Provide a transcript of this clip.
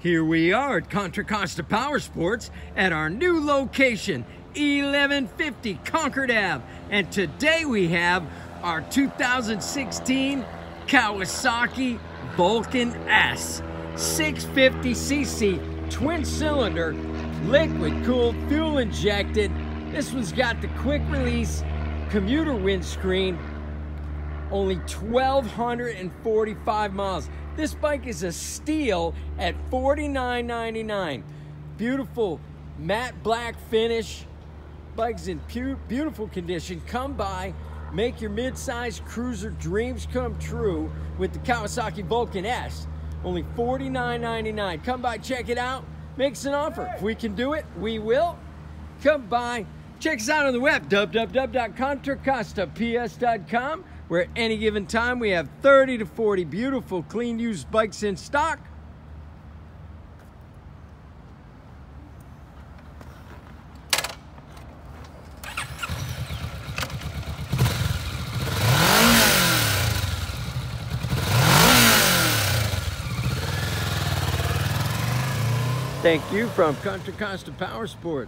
Here we are at Contra Costa Power Sports at our new location, 1150 Concord Ave. And today we have our 2016 Kawasaki Vulcan S 650cc twin cylinder liquid cooled fuel injected. This one's got the quick release commuter windscreen only 1,245 miles. This bike is a steal at $49.99. Beautiful matte black finish. Bike's in beautiful condition. Come by, make your mid-size cruiser dreams come true with the Kawasaki Vulcan S. Only $49.99. Come by, check it out. Make us an offer. If we can do it, we will. Come by. Check us out on the web, www.contracostaps.com where at any given time we have 30 to 40 beautiful clean used bikes in stock. Thank you from Contra Costa Power Sports.